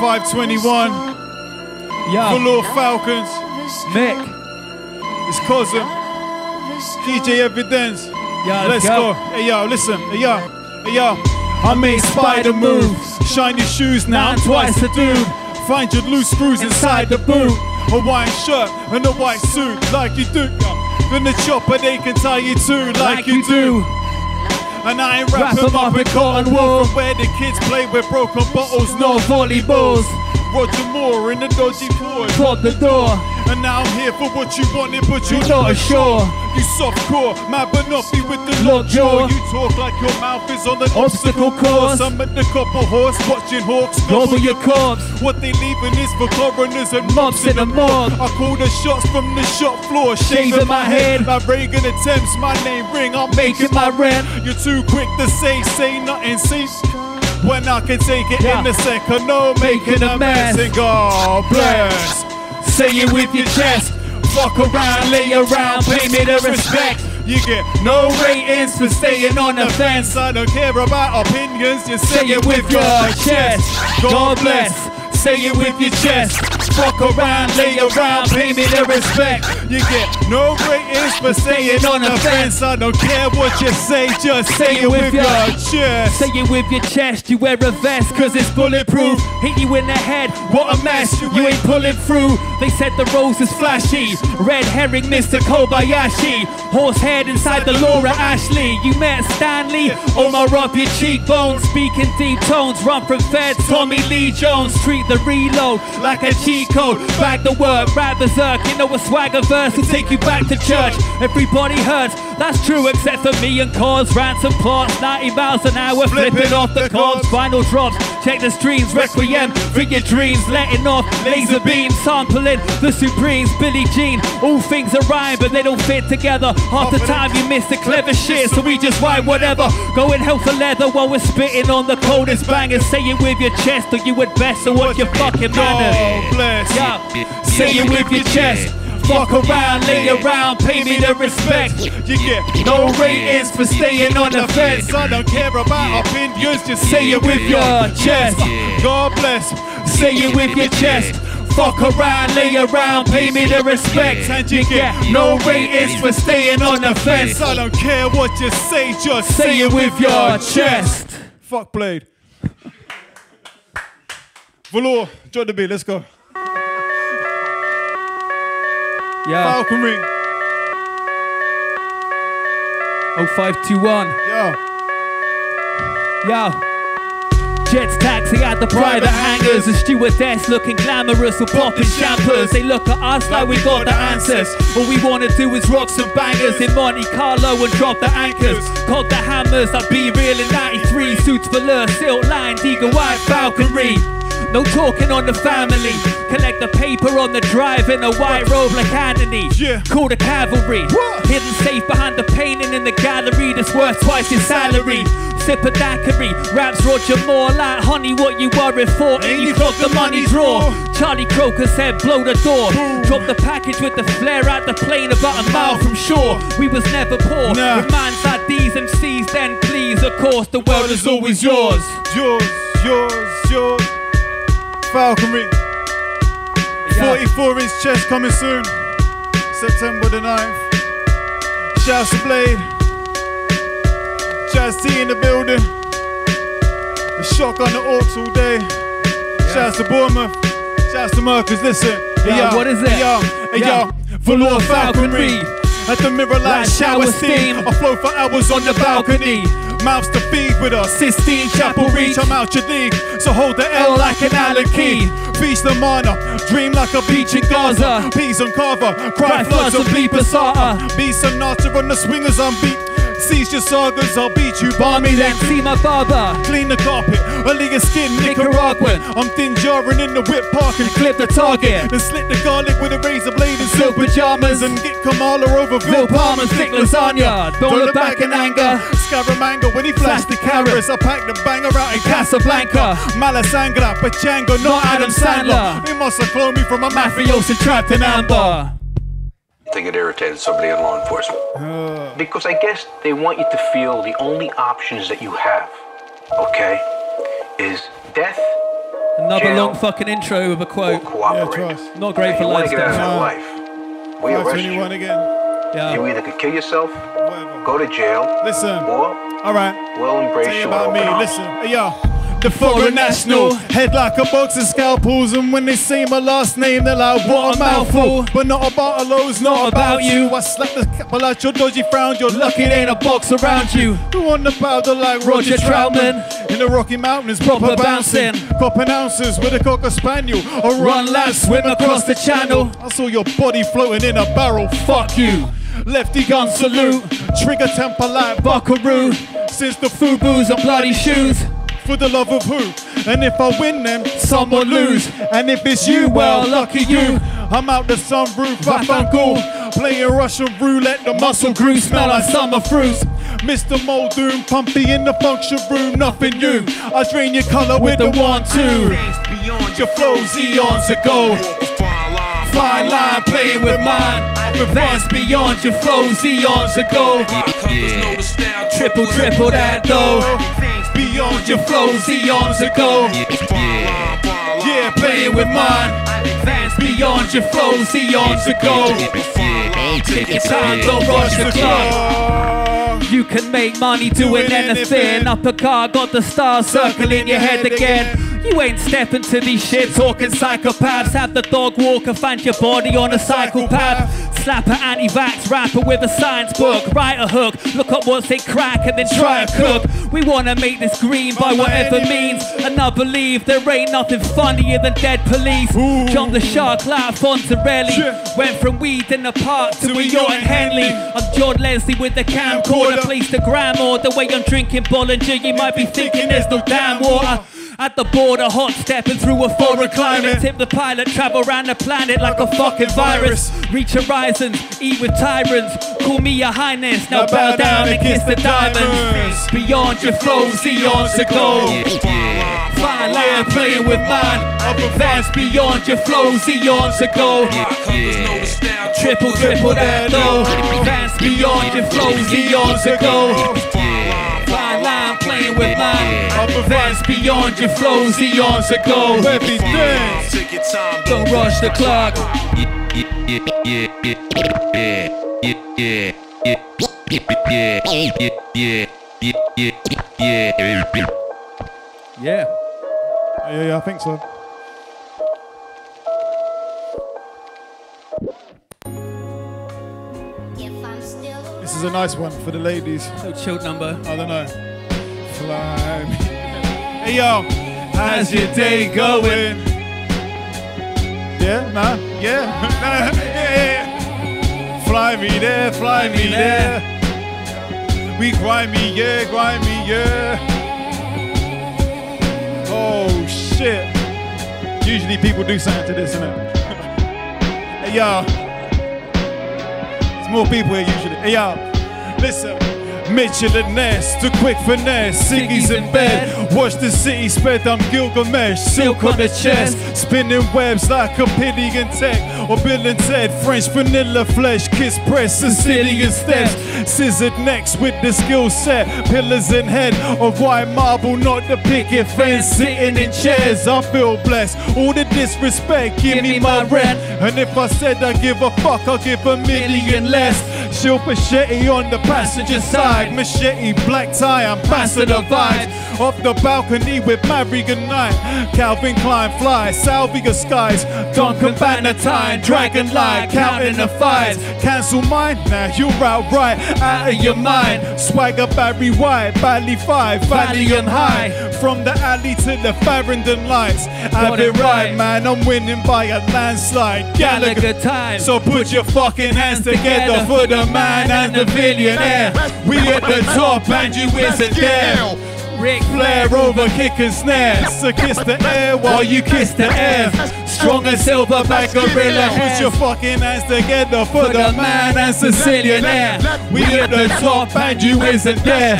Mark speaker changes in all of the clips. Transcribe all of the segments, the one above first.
Speaker 1: 521.
Speaker 2: Yeah.
Speaker 1: Velour Falcons.
Speaker 2: Mick.
Speaker 1: It's Cosm. DJ Evidenz.
Speaker 2: Yeah,
Speaker 1: Let's
Speaker 2: let's
Speaker 1: go.
Speaker 2: go.
Speaker 1: Hey yo, listen. Hey yo. Hey yo. I made spider moves. Shiny shoes now. I'm twice the dude. Find your loose screws inside the boot. A white shirt and a white suit like you do. Then the chopper they can tie you to like, you do. And I ain't wrap
Speaker 2: Wrap
Speaker 1: 'em
Speaker 2: 'em
Speaker 1: up in cotton wool from where the kids play with broken bottles, no volleyballs. Roger Moore in the dodgy Ford.
Speaker 2: Pop the door.
Speaker 1: And now I'm here for what you wanted, but you're not
Speaker 2: not
Speaker 1: sure. You soft core, my Banoffee with the
Speaker 2: Lockjaw.
Speaker 1: You talk like your mouth is on an
Speaker 2: Obstacle
Speaker 1: obstacle course.
Speaker 2: course.
Speaker 1: I'm at the couple horse, watching hawks
Speaker 2: Gobble your corpse.
Speaker 1: What they leaving is for coroners and
Speaker 2: Mobs in the mob.
Speaker 1: I call the shots from the shop floor, shaving my head. Like Reagan attempts, my name ring, I'm
Speaker 2: Making my rent.
Speaker 1: You're too quick to say, say nothing, see. When I can take it
Speaker 2: Yeah.
Speaker 1: in a second, no making a mess. And God bless. Say it with your chest. Fuck around, lay around, pay me the respect. You get no ratings for staying on the fence. I don't care about opinions, just say it with your chest. God bless. Say it with your chest. Fuck around, lay around, pay me the respect. You get no ratings for staying on the fence. I don't care what you say, just say it with your chest.
Speaker 2: Say it with your chest, you wear a vest, cause it's bulletproof. Hit you in the head, what a mess, you ain't pulling through. They said the rose is flashy. Red herring, Mr. Kobayashi. Horsehead inside the Laura Ashley. You met Stanley, Omar up your cheekbones. Speaking deep tones, run from feds, Tommy Lee Jones. Treat the reload like a cheat code. Bag the work, rap berserk. You know a swagger verse will take you back to church. Everybody hurts, that's true except for me and cause ransom plots. 90 miles an hour, flipping off the chords. Final drops, check the streams, requiem for your dreams. Letting off laser beams, sampling the Supremes, Billie Jean. All things are rhyme, but they don't fit together. Half the time you miss the clever shit, so we just write whatever. Going hell for leather while we're spitting on the coldest bangers. Say it with your chest, or you would best, so what's your fucking manners?
Speaker 1: Bless.
Speaker 2: Yeah, say it with your chest. Fuck around, lay around, pay me the respect.
Speaker 1: You get
Speaker 2: No ratings for staying on the fence.
Speaker 1: I don't care about opinions, just
Speaker 2: Say it with your chest.
Speaker 1: God bless.
Speaker 2: Say it with your chest. Fuck around, lay around, pay me the respect.
Speaker 1: And you get
Speaker 2: no ratings for staying on the fence.
Speaker 1: I don't care what you say, just
Speaker 2: Say it with your chest.
Speaker 1: Fuck Blade. Velour, join the beat, let's go.
Speaker 2: Yeah,
Speaker 1: Falconry,
Speaker 2: 0521.
Speaker 1: yeah.
Speaker 2: Yo. Jets taxi at the private hangars. The stewardess looking glamorous with popping champers. They look at us like we got the answers. All we wanna do is rock some bangers in Monte Carlo and drop the anchors. Cock the hammers, I'd be real in 93. Suits for lure, silk line, eagle white falconry. No talking on the family. Collect the paper on the drive in a white robe like Anthony.
Speaker 1: Yeah.
Speaker 2: Call the cavalry.
Speaker 1: What?
Speaker 2: Hidden safe behind the painting in the gallery that's worth twice his salary. Sip a daiquiri, raps Roger Moore like honey, what you worried for? Ain't you got the money draw? Charlie Croker said blow the door. Drop the package with the flare out the plane about a mile from shore. We was never poor.
Speaker 1: Nah.
Speaker 2: With minds like these MCs, then please, of course, the world is always yours.
Speaker 1: Yours, yours, yours. Falconry, 44 inch chest coming soon. September the 9th. Shouts to Blade. Jazz T in the building. The shotgun the orcs all day. Shouts to Bournemouth. Shouts to Marcus. Listen. Hey,
Speaker 2: Yeah,
Speaker 1: yo,
Speaker 2: what is it?
Speaker 1: Hey, yo, hey,
Speaker 2: Yeah.
Speaker 1: yo. Velour Falconry.
Speaker 2: Falconry.
Speaker 1: At the mirror light,
Speaker 2: Like
Speaker 1: shower steam.
Speaker 2: steam.
Speaker 1: I flow for hours on the balcony. Mouths to feed with a Sistine Chapel reach. I'm out your league, so hold the L like an Allen key. Beast the mana, dream like a beach in Gaza. Peas on Carver, cry floods of Lee Passata. Be Sonata on the swingers on beat. Seize your sagas, I'll beat you. Bar me then.
Speaker 2: See my father.
Speaker 1: Clean the carpet, a league of skin, Nicaraguan. I'm thin jarring in the whip park and clip the target. Then slit the garlic with a razor blade and silk pajamas. And get Kamala over Bill Palmer's thick lasagna. Don't look back in anger. Scaramanga when he flashed the carrots. I packed the banger out in Casablanca. Malasangra, Pachanga, not Adam Sandler. They must have cloned me from a mafioso trapped in amber.
Speaker 3: To get irritated somebody in law enforcement. Because I guess they want you to feel the only options that you have, okay, is death
Speaker 2: Another
Speaker 3: jail,
Speaker 2: long fucking intro with a
Speaker 3: or
Speaker 2: quote.
Speaker 1: Yeah,
Speaker 3: cooperate.
Speaker 2: Not great
Speaker 3: If
Speaker 2: for
Speaker 3: you want to get out of
Speaker 1: No.
Speaker 3: life, we arrest you.
Speaker 1: again.
Speaker 2: Yeah.
Speaker 3: You either could kill yourself,
Speaker 1: Whatever.
Speaker 3: go to jail,
Speaker 1: Listen.
Speaker 3: or
Speaker 1: All right.
Speaker 3: we'll embrace
Speaker 1: Tell you
Speaker 3: you
Speaker 1: about
Speaker 3: open
Speaker 1: me.
Speaker 3: arms.
Speaker 1: Listen, hey, yo. The foreign national, head like a box of scalpels, and when they say my last name, they're like, what a mouthful. But not about a lows, not about you. I slap the couple out your dodgy frown, you're lucky it ain't a box around you. Who on the powder like Roger,
Speaker 2: Roger
Speaker 1: Troutman?
Speaker 2: Troutman.
Speaker 1: In the Rocky Mountains, proper,
Speaker 2: Proper
Speaker 1: bouncing. Copping ounces with a cocker spaniel. Or run laps, swim across the channel.
Speaker 2: the channel.
Speaker 1: I saw your body floating in a barrel. Fuck you. Lefty gun salute. Trigger temper like Buckaroo. Since the Fubu's and bloody shoes. For the love of who? And if I win them, someone lose. And if it's you, well, lucky you. I'm out the sunroof, I uncle. Playing Russian roulette, the muscle grew, smell like summer fruits. Mr. Muldoon, pumpy in the function room, nothing new. I drain your color with the one, two. beyond Your flow's eons ago. Fine line, playing with mine. Advance beyond your flows eons ago. Yeah. Triple, triple that though. Beyond your flows eons ago. Yeah, playing with mine. Advance beyond your flows eons ago. It's time to rush the clock.
Speaker 2: You can make money doing
Speaker 1: Doing anything.
Speaker 2: anything. Up a car, got the stars circling your head again. You ain't stepping to these shit talking psychopaths. Have the dog walker and find your body on a psychopath. Slap a anti-vax rapper with a science book. Write a hook, look up what they crack and then try to cook. We wanna make this green by whatever means. And I believe there ain't nothing funnier than dead police. Jump the shark like Fonzarelli.
Speaker 1: Shit.
Speaker 2: Went from weed in the park to, a yacht in
Speaker 1: in
Speaker 2: Henley.
Speaker 1: Henley.
Speaker 2: I'm John Leslie with the camcorder. Place the gram or the way I'm drinking Bollinger. You might be thinking there's no damn water. At the border, hot stepping through a foreign climate. Tip the pilot, travel around the planet like a fucking virus. Reach horizons, eat with tyrants. Call me your highness, now bow down and kiss the diamonds. Beyond your flows, eons ago. Fine line playing with mine. I've advanced beyond your flows, eons ago. Triple, triple that though. Advanced beyond your flows, eons ago. Fine line playing with mine. I've advanced beyond your flows, eons ago.
Speaker 1: Baby, dance.
Speaker 2: Don't rush the clock. Yeah.
Speaker 1: Yeah, yeah, I think so. This is a nice one for the ladies.
Speaker 2: No chilled number.
Speaker 1: I don't know. Me. Hey yo, how's your day going? Yeah, nah, yeah, yeah, yeah. Fly me there, fly me there. We grind me, yeah, grind me, yeah. Oh shit. Usually people do something to this, innit? hey y'all. There's more people here usually. Hey y'all, listen. Mitchell and Ness, the quick finesse, Siggy's in bed. Watch the city spread, I'm Gilgamesh, silk on the chest, spinning webs like a Pillion Tech or Bill and Ted. French vanilla flesh, kiss press, Sicilian steps, scissored necks with the skill set, pillars and head of white marble, not the picket fence. Sitting in chairs, I feel blessed. All the disrespect, give, me my rent. And if I said I give a fuck, I'll give a million less. She'll machete on the passenger side, machete, black tie, ambassador vibes. Off the balcony with Marion Knight, Calvin Klein fly, salvia skies, Duncan Bannatyne, Dragon Light, counting the fives. Cancel mine, now you're outright out of your mind. Swagger Barry White, Bally Five, Valley and High. From the alley to the Farringdon lights. I've
Speaker 2: it
Speaker 1: been right,
Speaker 2: right.
Speaker 1: man, I'm winning by a landslide.
Speaker 2: Gallagher time.
Speaker 1: so put your fucking hands together for the man and the billionaire. We at the top and you isn't there.
Speaker 2: Ric
Speaker 1: Flair over kick and snare. So kiss the air while you kiss the air. Strong as silverback gorilla. Put your fucking hands together for the man and Sicilianaire. We at the top and you isn't there.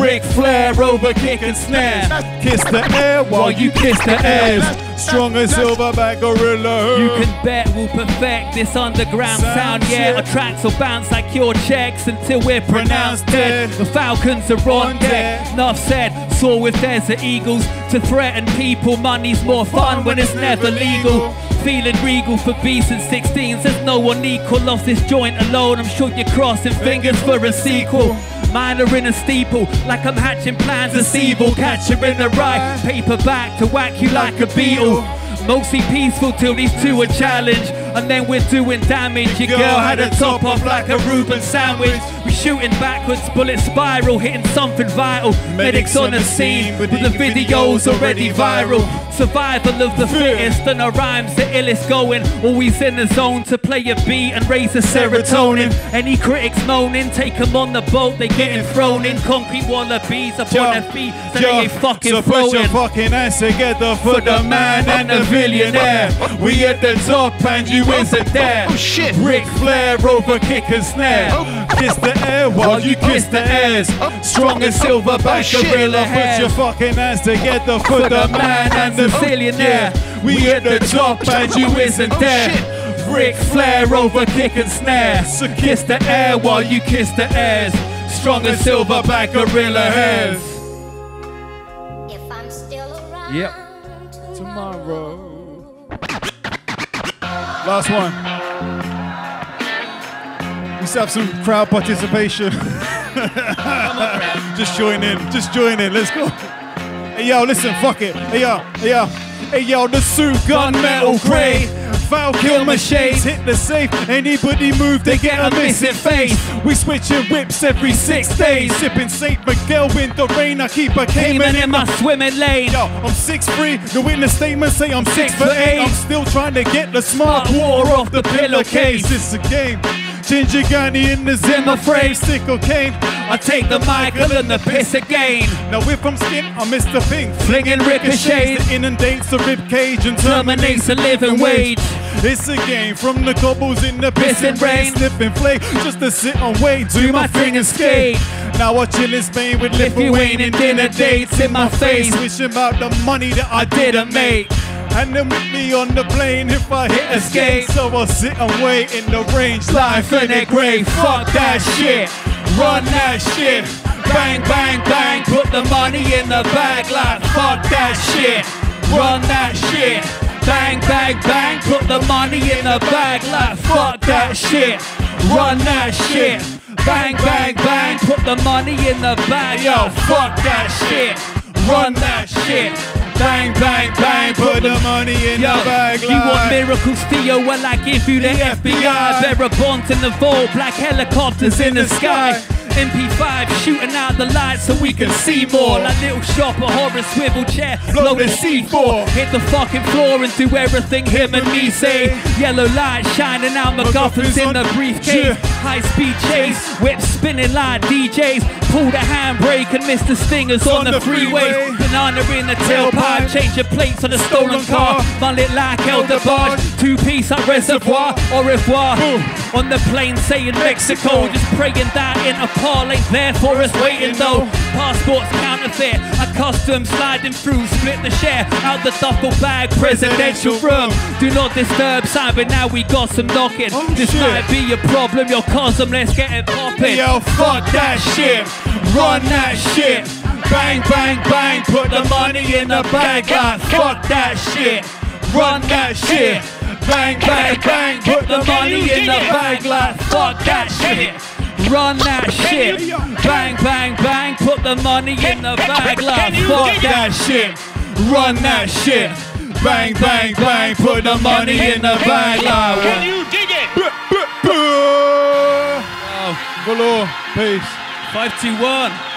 Speaker 1: Ric Flair over kick and snare. Kiss the air while you kiss the airs. Strong as silverback gorilla.
Speaker 2: You can bet we'll perfect this underground sound,
Speaker 1: Sound,
Speaker 2: yeah. Our tracks will bounce like your checks until we're pronounced
Speaker 1: Pronounced
Speaker 2: dead.
Speaker 1: dead.
Speaker 2: The Falcons are on
Speaker 1: On
Speaker 2: deck. Enough said, soar with desert eagles to threaten people. Money's more fun when it's never legal. Feeling regal for and 16s. There's no one equal off this joint alone. I'm sure you're crossing fingers for a sequel. Mine are in a steeple, like I'm hatching plans of evil. Catch her in the right, paperback to whack you like a beetle. Mostly peaceful till these two are challenged, and then we're doing damage. Your girl had a top off like a Reuben sandwich. We shooting backwards, bullet spiral, hitting something vital. Medics on the scene, but the video's already viral. Survival of the fittest, and our rhymes the illest going. Always in the zone to play a beat and raise the serotonin. Any critics moaning, take 'em on the boat, they getting thrown in. Concrete wallabies up on their feet, so they ain't fucking
Speaker 1: so put your fucking ass together for the man and the billionaire. We at the top and you oh, isn't oh, there.
Speaker 3: Oh, shit.
Speaker 1: Ric Flair over kick and snare. Oh, Kiss the air while you kiss the airs. Strong as silverback
Speaker 3: Oh, shit.
Speaker 1: gorilla. Put your fucking hands together for the man and the
Speaker 2: billionaire.
Speaker 1: We at the top and you oh, isn't
Speaker 3: Oh,
Speaker 1: there.
Speaker 3: shit.
Speaker 1: Ric Flair over kick and snare. So kiss the air while you kiss the airs. Strong as silverback gorilla hairs.
Speaker 4: If I'm still around
Speaker 2: Yep.
Speaker 1: Tomorrow. Last one. We still have some crowd participation. just join in. Just join in. Let's go. Hey yo, listen, fuck it. Hey yo, hey yo. Hey yo, the suit gunmetal grey. Foul kill machines, hit the safe. Anybody move, they get a missing face. We switching whips every six days. Sipping St. Miguel in the rain. I keep a cayman in my
Speaker 2: my swimming lane.
Speaker 1: Yo, I'm six three. The witness statement say I'm six,
Speaker 2: Six
Speaker 1: foot
Speaker 2: foot
Speaker 1: eight.
Speaker 2: eight.
Speaker 1: I'm still trying to get the smart water off the pillowcase. It's a game. Ginger Gandhi in the Zimmer frame, stick cocaine.
Speaker 2: I take the Michael and the piss again.
Speaker 1: Now if I'm skint, I miss the pink.
Speaker 2: Flinging ricochets.
Speaker 1: inundates the rib cage and
Speaker 2: Terminates the living wage.
Speaker 1: It's a game from the cobbles in the piss and rain,
Speaker 2: rain.
Speaker 1: slip and flake, just to sit and wait, do my thing and skate. Now I chill in Spain with Lithuanian dinner dates in my face, wishing about the money that I didn't make. And then with me on the plane if I hit escape. So I'll sit and wait in the range, life in a grave. Fuck that shit, run that shit. Bang, bang, bang, put the money in the bag like fuck that shit. Run that shit. Bang, bang, bang, put the money in the bag like fuck that shit. Run that shit. Bang, bang, bang, put the money in the bag. Yo, fuck that shit. Run that shit. Bang, bang, bang, put the money in
Speaker 2: Yo,
Speaker 1: the bag.
Speaker 2: you want miracles, Theo? Well, I give you the FBI. Bearer bonds in the vault, black helicopters in the sky. MP5 shooting out the lights so we can see more. Like little shopper, horror swivel chair, blow the C4. Hit the fucking floor and do everything him and me say. Yellow light shining out, MacGuffin's in the briefcase. High speed chase, whip spinning like DJs. Pull the handbrake and Mr. Stingers on the freeway. Banana in the tailpipe, change your plates on a stolen car. Mullet like Elder Barge, two piece at Reservoir, au revoir. On the plane saying Mexico, just praying that Interpol ain't there for us waiting though. Passports counterfeit, a custom sliding through, split the share out the duffel bag, presidential room. Do not disturb sign, but now we got some knocking. Oh, this
Speaker 1: shit.
Speaker 2: might be a problem, your cousin, let's get it popping.
Speaker 1: Yo, fuck that shit. Run that shit. Bang, bang, bang. Put the money in the bag. Like, fuck that shit. Run that shit. Bang, bang, bang. Put the money in the bag. Like, fuck that shit.
Speaker 2: Run that shit. Bang, bang, bang. Put the money in the bag like
Speaker 1: Fuck that shit. Run that shit. Bang, bang, bang. Put the money in the bag. Like, Can
Speaker 3: you dig it?
Speaker 1: Velour. Peace.
Speaker 2: 521.